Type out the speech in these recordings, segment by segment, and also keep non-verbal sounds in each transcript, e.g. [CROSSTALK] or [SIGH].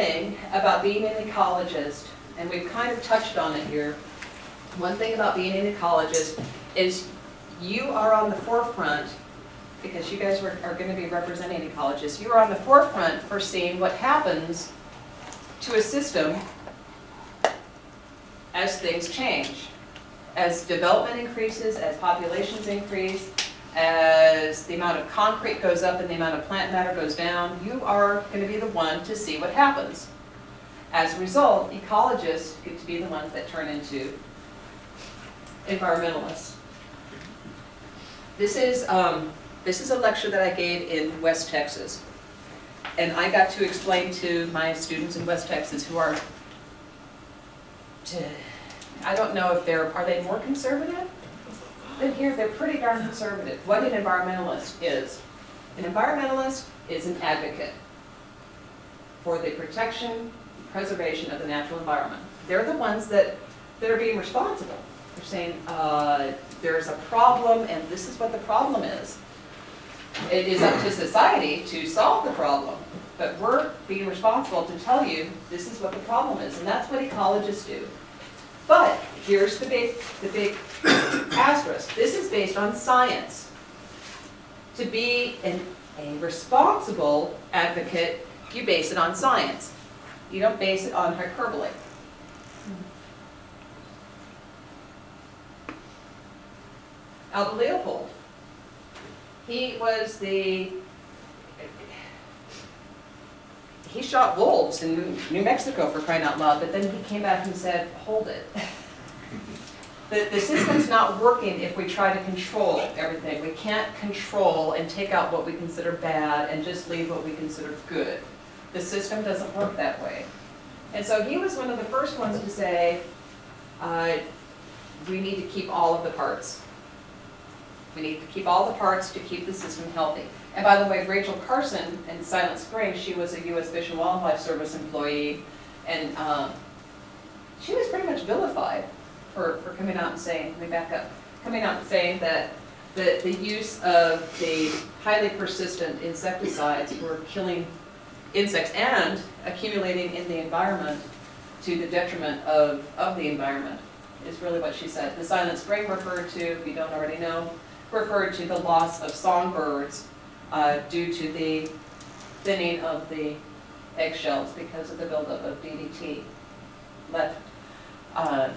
thing about being an ecologist, and we've kind of touched on it here, one thing about being an ecologist is you are on the forefront, because you guys are, are gonna be representing ecologists, you are on the forefront for seeing what happens to a system as things change. As development increases, as populations increase, as the amount of concrete goes up and the amount of plant matter goes down, you are going to be the one to see what happens. As a result, ecologists get to be the ones that turn into environmentalists. This is, um, this is a lecture that I gave in West Texas. And I got to explain to my students in West Texas who are, I don't know if they're, are they more conservative? Than here, they're pretty darn conservative. What an environmentalist is. An environmentalist is an advocate for the protection, preservation of the natural environment. They're the ones that, that are being responsible. They're saying, uh, there's a problem and this is what the problem is. It is up to society to solve the problem, but we're being responsible to tell you this is what the problem is, and that's what ecologists do. But here's the big, the big asterisk. This is based on science. To be an, a responsible advocate, you base it on science. You don't base it on hyperbole. Albert Leopold. He was the, he shot wolves in New Mexico for crying out loud, but then he came back and said, hold it. The, the system's not working if we try to control everything. We can't control and take out what we consider bad and just leave what we consider good. The system doesn't work that way. And so he was one of the first ones to say, uh, we need to keep all of the parts. We need to keep all the parts to keep the system healthy. And by the way, Rachel Carson in Silent Spring, she was a U.S. Fish and Wildlife Service employee, and um, she was pretty much vilified for, for coming out and saying, let me back up, coming out and saying that the, the use of the highly persistent insecticides were killing insects and accumulating in the environment to the detriment of, of the environment, is really what she said. The Silent Spring referred to, if you don't already know, referred to the loss of songbirds uh, due to the thinning of the eggshells because of the buildup of DDT. Left uh,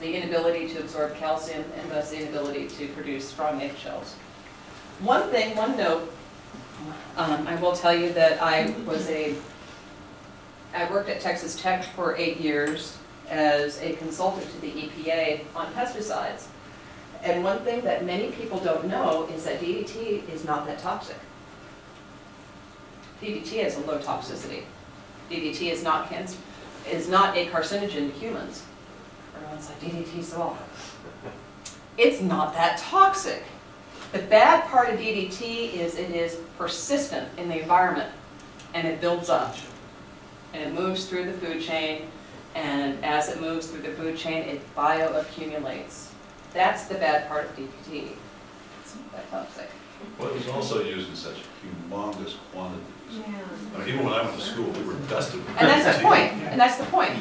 the inability to absorb calcium and thus the inability to produce strong eggshells. One thing, one note, um, I will tell you that I was a, I worked at Texas Tech for eight years as a consultant to the EPA on pesticides. And one thing that many people don't know is that DDT is not that toxic. DDT has a low toxicity. DDT is not, is not a carcinogen to humans. Everyone's like, DDT's awful. It's not that toxic. The bad part of DDT is it is persistent in the environment and it builds up and it moves through the food chain and as it moves through the food chain it bioaccumulates. That's the bad part of DDT. It's not that toxic. Well, it was also used in such humongous quantities. Yeah. I mean, even when I went to school, we were dusted with And that's the DDT. point, and that's the point.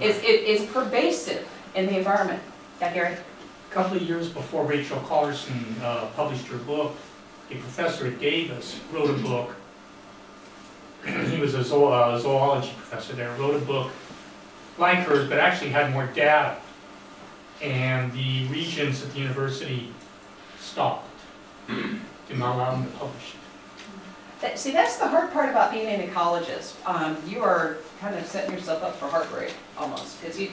It's, it is pervasive in the environment. Yeah, Gary? A couple of years before Rachel Carson uh, published her book, a professor at Davis wrote a book. He was a zoo- uh, zoology professor there, wrote a book like hers, but actually had more data. And the regents at the university stopped, did not allow them to publish it. That- See, that's the hard part about being an ecologist. Um, you are kind of setting yourself up for heartbreak, almost, because you,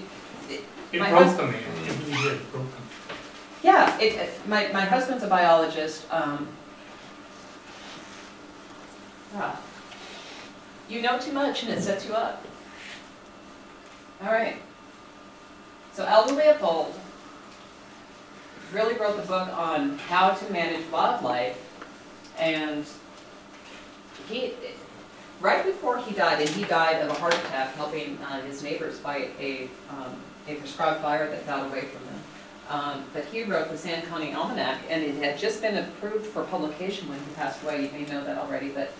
it- It broke them, it it really did, broke them. yeah, it, it- my, my husband's a biologist. um, ah. You know too much and it sets you up. All right. So Aldo Leopold really wrote the book on how to manage wildlife and he, right before he died, and he died of a heart attack helping uh, his neighbors fight a, um, a prescribed fire that got away from them. Um, but he wrote the Sand County Almanac, and it had just been approved for publication when he passed away. You may know that already, but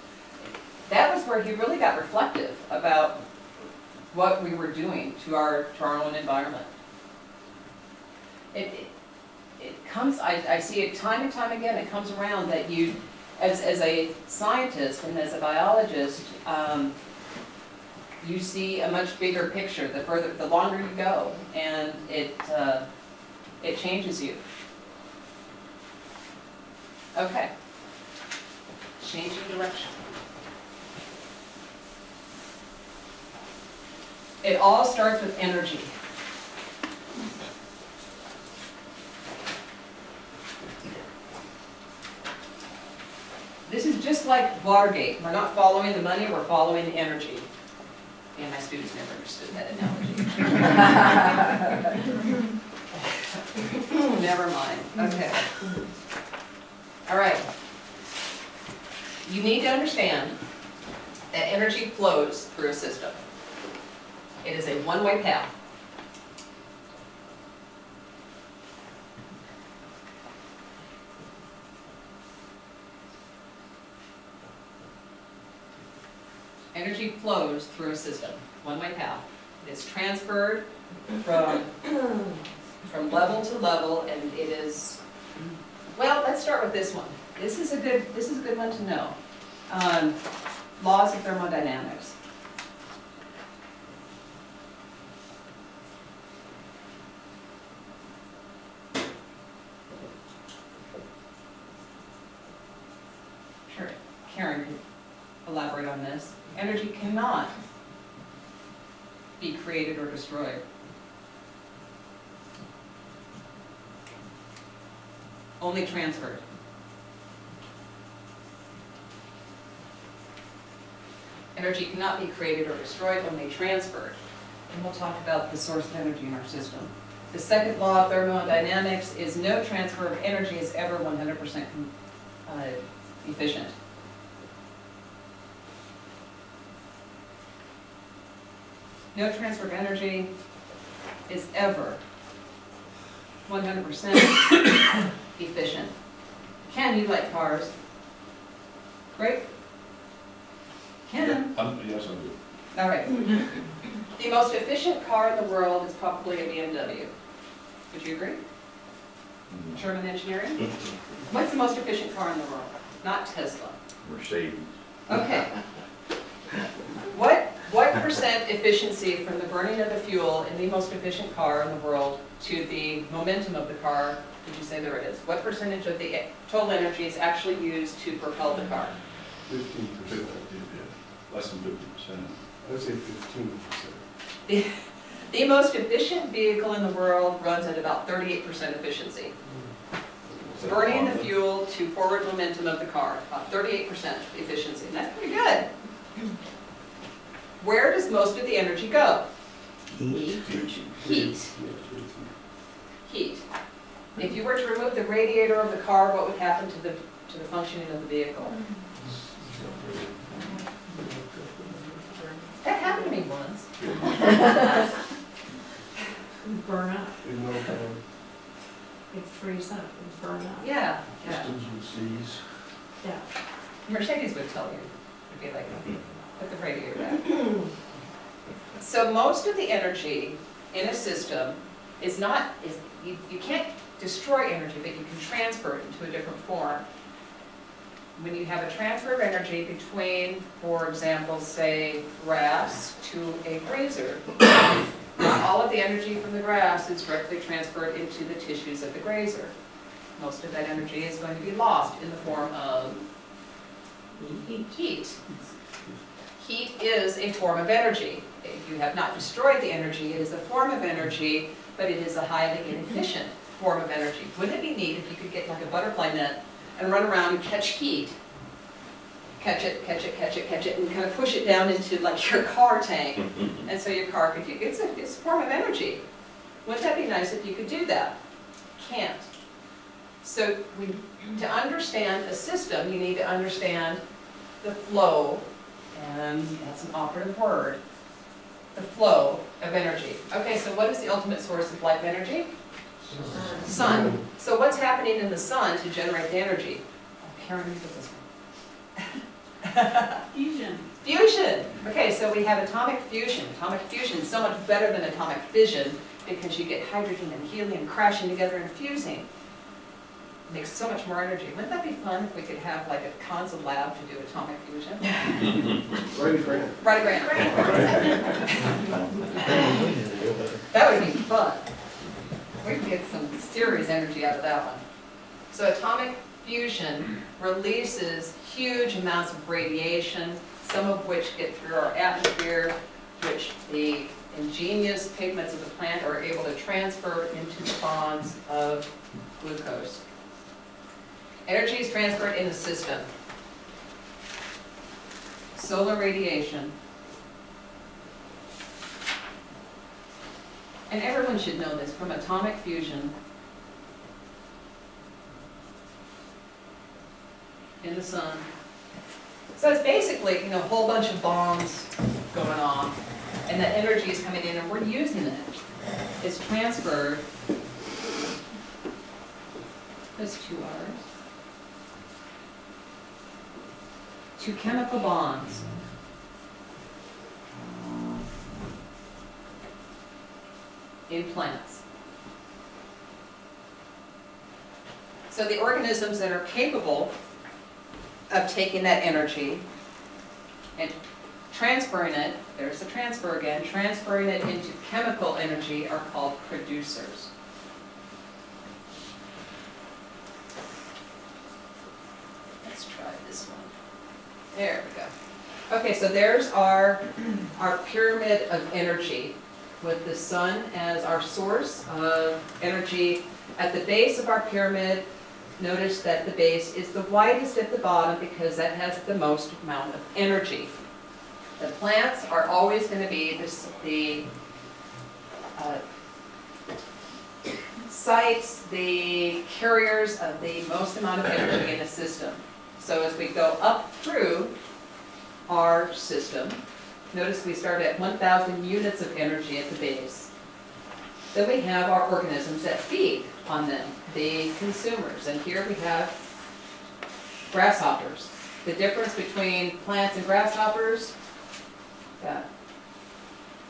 that was where he really got reflective about what we were doing to our, to our own environment. It, it, comes, I, I see it time and time again, it comes around that you, as, as a scientist and as a biologist, um, you see a much bigger picture, the further, the longer you go, and it, uh, it changes you. Okay. Changing direction. It all starts with energy. Just like Watergate. We're not following the money, we're following the energy. And my students never understood that analogy. [LAUGHS] [LAUGHS] Never mind, okay. All right. You need to understand that energy flows through a system. It is a one-way path. Energy flows through a system, one-way path. It is transferred from, from level to level, and it is, well, let's start with this one. This is a good, this is a good one to know. Um, Laws of thermodynamics. Sure, Karen elaborate on this. Energy cannot be created or destroyed. Only transferred. Energy cannot be created or destroyed, only transferred. And we'll talk about the source of energy in our system. The second law of thermodynamics is no transfer of energy is ever 100% uh, efficient. No transfer of energy is ever 100% efficient. Ken, you like cars? Great. Ken? Um, Yes, I do. All right. The most efficient car in the world is probably a BMW. Would you agree? Mm. German engineering? [LAUGHS] What's the most efficient car in the world? Not Tesla. Mercedes. Okay. What, what percent efficiency from the burning of the fuel in the most efficient car in the world to the momentum of the car, did you say there it is? What percentage of the total energy is actually used to propel the car? Fifteen percent. Less than fifty percent. I'd say fifteen percent. The, the most efficient vehicle in the world runs at about thirty-eight percent efficiency. Burning the fuel to forward momentum of the car, about thirty-eight percent efficiency, and that's pretty good. Where does most of the energy go? Heat. Heat. Heat. If you were to remove the radiator of the car, what would happen to the, to the functioning of the vehicle? That happened to me once. burn up, In no it freeze up and burn up. Yeah, yeah. Systems with Cs. Yeah. Mercedes would tell you, it'd be like, put the radiator [CLEARS THROAT] down. So most of the energy in a system is not, is, you, you can't destroy energy, but you can transfer it into a different form. When you have a transfer of energy between, for example, say, grass to a grazer, all of the energy from the grass is directly transferred into the tissues of the grazer. Most of that energy is going to be lost in the form of Heat. Heat. Is a form of energy. You have not destroyed the energy, it is a form of energy, but it is a highly inefficient form of energy. Wouldn't it be neat if you could get like a butterfly net and run around and catch heat? Catch it, catch it, catch it, catch it, and kind of push it down into like your car tank, [LAUGHS] and so your car could, it's a, it's a form of energy. Wouldn't that be nice if you could do that? Can't. So we, to understand a system, you need to understand the flow, and that's an operative word, the flow of energy. Okay, so what is the ultimate source of life energy? Sun. So what's happening in the sun to generate the energy? Oh, Karen, you get this one. [LAUGHS] Fusion. Fusion. Okay, so we have atomic fusion. Atomic fusion is so much better than atomic fission because you get hydrogen and helium crashing together and fusing. Makes so much more energy. Wouldn't that be fun if we could have like a Konza lab to do atomic fusion? [LAUGHS] Write a grant. Write a grant. That would be fun. We could get some serious energy out of that one. So atomic fusion releases huge amounts of radiation, some of which get through our atmosphere, which the ingenious pigments of the plant are able to transfer into the bonds of glucose. Energy is transferred in the system. Solar radiation. And everyone should know this, from atomic fusion in the sun. So it's basically, you know, a whole bunch of bombs going off, and that energy is coming in and we're using it. It's transferred. That's two hours. To chemical bonds. in plants. So the organisms that are capable of taking that energy and transferring it, there's the transfer again, transferring it into chemical energy are called producers. Let's try this one. There we go. Okay, so there's our, our pyramid of energy with the sun as our source of energy. At the base of our pyramid, notice that the base is the widest at the bottom because that has the most amount of energy. The plants are always going to be the, the uh, sites, the carriers of the most amount of energy in the system. So as we go up through our system, Notice we start at 1,000 units of energy at the base. Then we have our organisms that feed on them, the consumers. And here we have grasshoppers. The difference between plants and grasshoppers, yeah.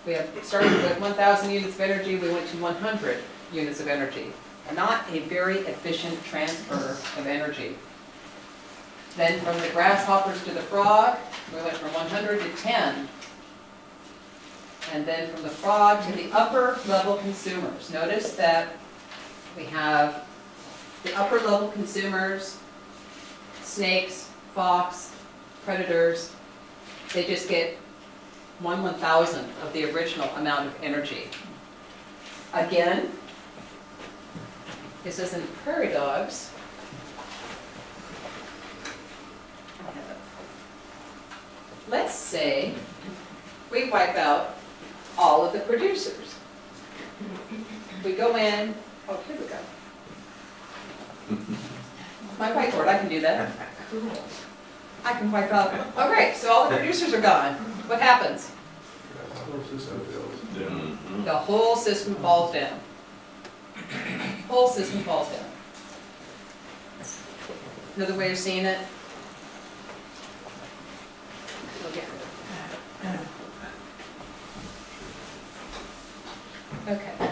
We have started with 1,000 units of energy, we went to 100 units of energy. Not a very efficient transfer of energy. Then from the grasshoppers to the frog, we went from 100 to 10 and then from the frog to the upper level consumers. Notice that we have the upper level consumers, snakes, fox, predators, they just get one one thousandth of the original amount of energy. Again, this isn't prairie dogs. Let's say we wipe out all of the producers. We go in, oh, here we go. My whiteboard, I can do that. Cool. I can wipe out, oh great, so all the producers are gone. What happens? Whole system fails. Yeah. The whole system falls down. Whole system falls down. Another way of seeing it? Okay.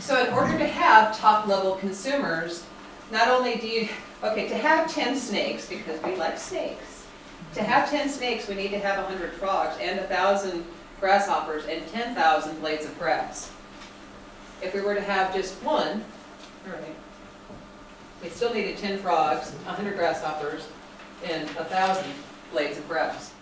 So in order to have top-level consumers, not only do you, okay, to have 10 snakes, because we like snakes, to have 10 snakes, we need to have 100 frogs and 1,000 grasshoppers and 10,000 blades of grass. If we were to have just one, right, we still needed 10 frogs, 100 grasshoppers, and 1,000 blades of grass.